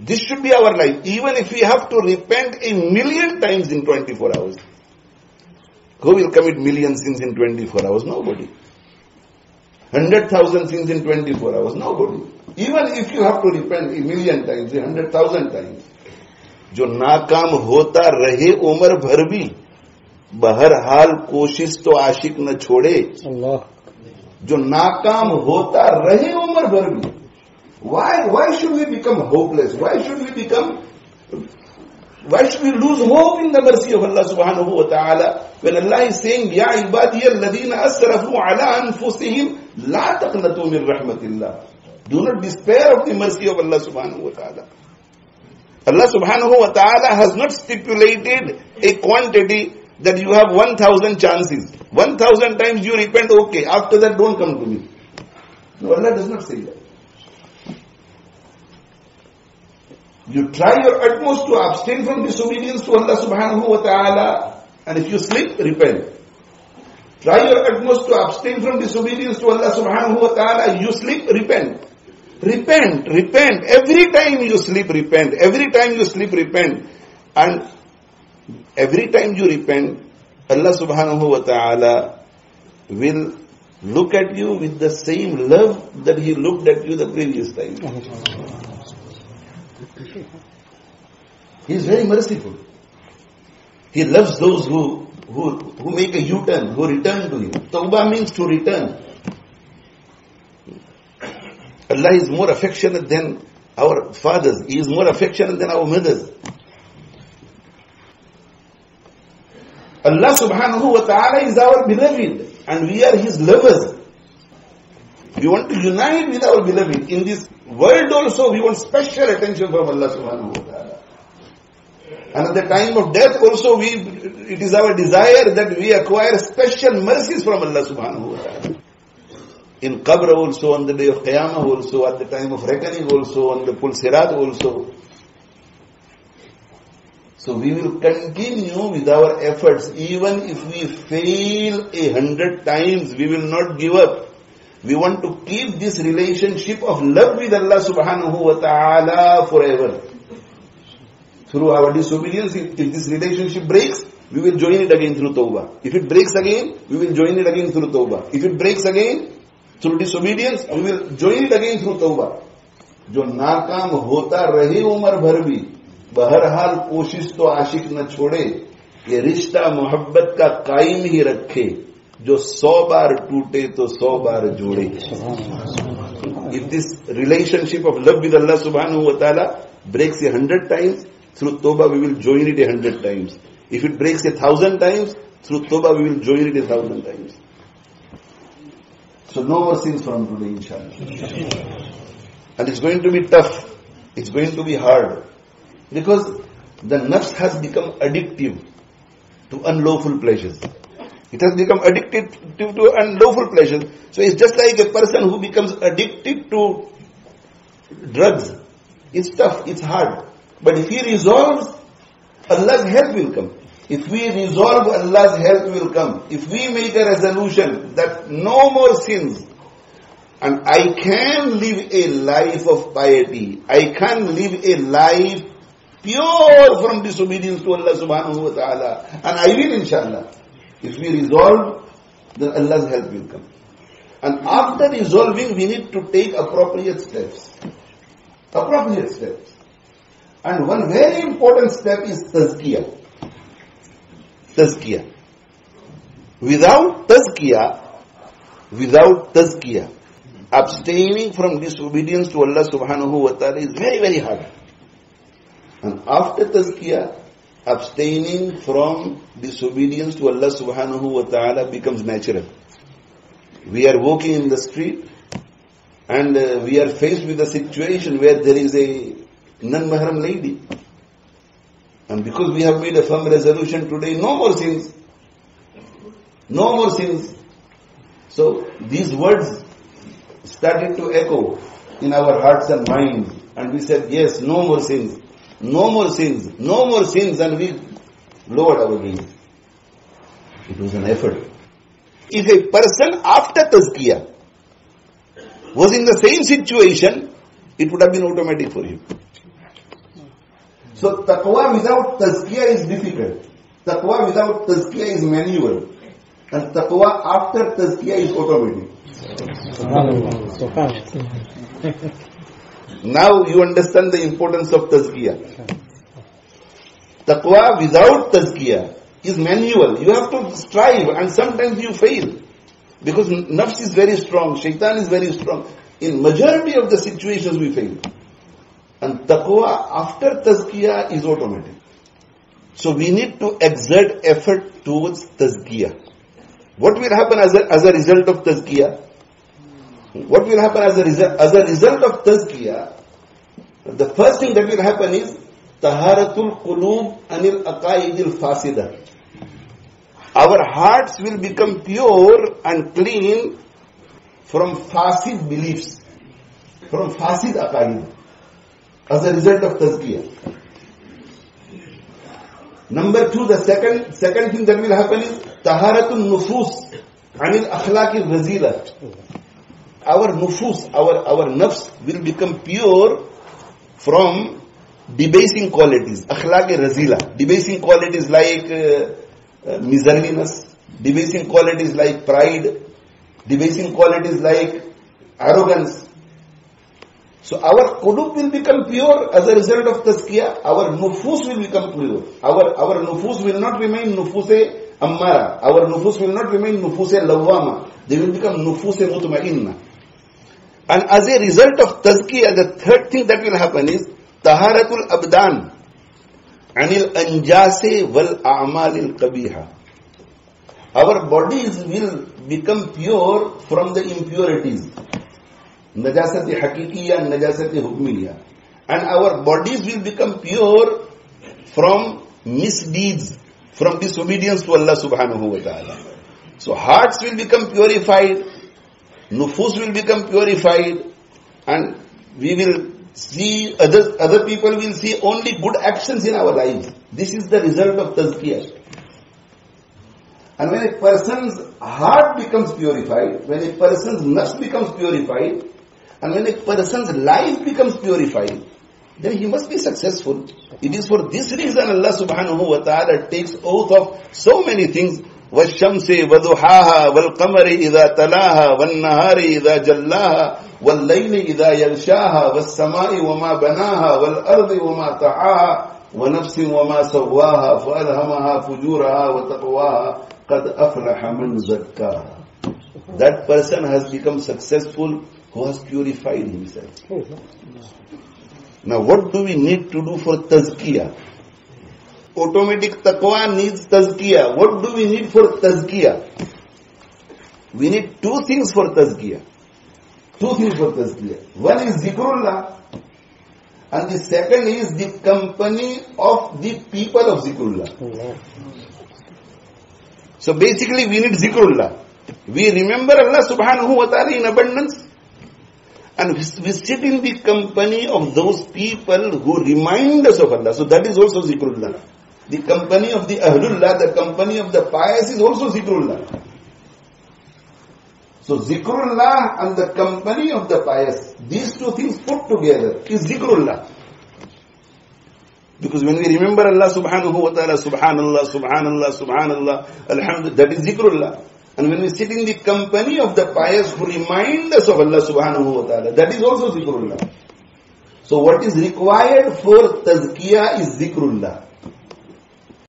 This should be our life. Even if we have to repent a million times in 24 hours. Who will commit million sins in 24 hours? Nobody. 100,000 sins in 24 hours? Nobody. Even if you have to repent a million times, a hundred thousand times. जो नाकाम होता रहे उम्र भर भी बहरहाल कोशिश तो आशिक न छोड़े जो नाकाम होता रहे उम्र भर भी why why should we become hopeless? Why should we become why should we lose hope in the mercy of Allah subhanahu wa ta'ala when Allah is saying ya ibadiy alladhina asrafu ala anfusihim la taqnatu min rahmatillah. Do not despair of the mercy of Allah subhanahu wa ta'ala. Allah subhanahu wa ta'ala has not stipulated a quantity that you have 1000 chances. 1000 times you repent okay after that don't come to me. No Allah does not say that You try your utmost to abstain from disobedience to Allah subhanahu wa ta'ala. And if you slip, repent. Try your utmost to abstain from disobedience to Allah subhanahu wa ta'ala. You slip, repent. Repent, repent. Every time you sleep, repent. Every time you sleep, repent. And every time you repent, Allah subhanahu wa ta'ala will look at you with the same love that He looked at you the previous time. He is very merciful. He loves those who, who, who make a U-turn, who return to Him. Tawbah means to return. Allah is more affectionate than our fathers. He is more affectionate than our mothers. Allah subhanahu wa ta'ala is our beloved and we are His lovers. We want to unite with our beloved. In this world also we want special attention from Allah subhanahu wa ta'ala. And at the time of death also we, it is our desire that we acquire special mercies from Allah subhanahu wa ta'ala. In Qabr also, on the day of Qiyamah also, at the time of reckoning also, on the Pul Sirat also. So we will continue with our efforts. Even if we fail a hundred times, we will not give up. We want to keep this relationship of love with Allah subhanahu wa ta'ala forever. Through our disobedience, if, if this relationship breaks, we will join it again through tawbah. If it breaks again, we will join it again through tawbah. If it breaks again, through disobedience, we will join it again through tawbah. जो नाकाम होता रहे उम्र भर भी बहरहाल कोशिश तो आशिक न छोड़े ये रिश्ता मोहब्बत का कायम ही रखे जो सौ बार टूटे तो सौ बार जोड़े relationship of love with Allah subhanahu wa ta'ala breaks a hundred times, through Toba we will join it a hundred times. If it breaks a thousand times, through Toba we will join it a thousand times. So no more sins from today, inshallah. And it's going to be tough. It's going to be hard. Because the nafs has become addictive to unlawful pleasures. It has become addicted to, to unlawful pleasures. So it's just like a person who becomes addicted to drugs. It's tough, it's hard. But if he resolves, Allah's help will come. If we resolve, Allah's help will come. If we make a resolution that no more sins, and I can live a life of piety, I can live a life pure from disobedience to Allah subhanahu wa ta'ala, and I will inshallah. If we resolve, then Allah's help will come. And after resolving, we need to take appropriate steps. Appropriate steps. And one very important step is tazkiyah. Tazkiyah. Without tazkiyah, without tazkiyah, abstaining from disobedience to Allah subhanahu wa ta'ala is very, very hard. And after tazkiyah, abstaining from disobedience to Allah subhanahu wa ta'ala becomes natural. We are walking in the street and uh, we are faced with a situation where there is a non-mahram lady. And because we have made a firm resolution today, no more sins. No more sins. So these words started to echo in our hearts and minds. And we said, yes, no more sins. No more sins. No more sins. And we lowered our gaze. It was an effort. If a person after tazkiyah was in the same situation, it would have been automatic for you. So taqwa without tazkiyah is difficult. Taqwa without tazkiyah is manual. And taqwa after tazkiyah is automatic. Now you understand the importance of tazkiyah. Taqwa without tazkiyah is manual. You have to strive and sometimes you fail. Because nafs is very strong, shaitan is very strong. In majority of the situations we fail. And taqwa after tazkiyah is automatic. So we need to exert effort towards tazkiyah. What will happen as a, as a result of tazkiyah? What will happen as a result, as a result of tazkiyah? The first thing that will happen is taharatul qulub anil aqaidil fasida. Our hearts will become pure and clean from fasid beliefs, from fasid aqaid, as a result of tazkiyah. Number two, the second, second thing that will happen is taharatul nufus anil akhlaqil razila. Our nufus, our, our nafs will become pure from debasing qualities, akhlaq razila, debasing qualities like uh, uh, miserliness, debasing qualities like pride, debasing qualities like arrogance. So our qulub will become pure as a result of tazkiyah. Our nufus will become pure. Our, our nufus will not remain nufuse ammara. Our nufus will not remain nufuse lawama. They will become nufuse mutma'inna. And as a result of tazkiyah, the third thing that will happen is taharatul abdan anil anjase wal a'malil qabiha. Our bodies will become pure from the impurities. Najasati hakikiya and najasati hukmiya. And our bodies will become pure from misdeeds, from disobedience to Allah subhanahu wa ta'ala. So hearts will become purified, nufus will become purified, and we will see, other, other people will see only good actions in our lives. This is the result of tazkiyah. And when a person's heart becomes purified, when a person's nafs becomes purified, and when a person's life becomes purified, then he must be successful. It is for this reason Allah subhanahu wa ta'ala takes oath of so many things. والشمس وضحاها والقمر إذا تلاها والنهار إذا جلاها والليل إذا يغشاها والسماء وما بناها والأرض وما طحاها ونفس وما سواها فألهمها فجورها وتقواها قد أفلح من زكاها That person has become successful who has purified himself. Oh, now what do we need to do for tazkiyah? Automatic taqwa needs tazkiyah. What do we need for tazkiyah? We need two things for tazkiyah. Two things for tazkiyah. One is zikrullah and the second is the company of the people of zikrullah. Oh, so basically we need zikrullah. We remember Allah subhanahu wa ta'ala in abundance and we sit in the company of those people who remind us of Allah. So that is also zikrullah. The company of the ahlullah, the company of the pious is also zikrullah. So zikrullah and the company of the pious, these two things put together is zikrullah. Because when we remember Allah subhanahu wa ta'ala, subhanallah, subhanallah, subhanallah, alhamdulillah, that is zikrullah. And when we sit in the company of the pious who remind us of Allah subhanahu wa ta'ala, that is also zikrullah. So what is required for tazkiyah is zikrullah.